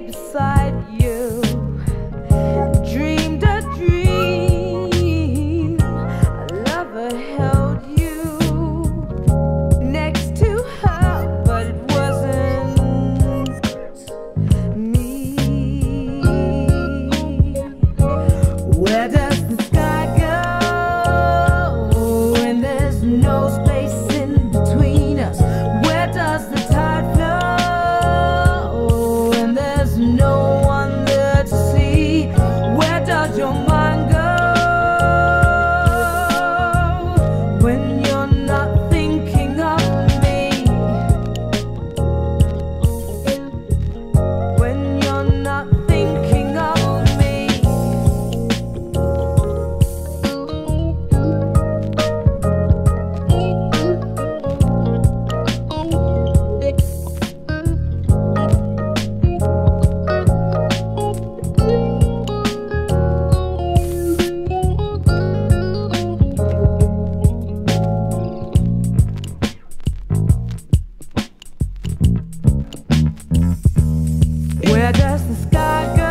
beside you. Where does the sky go?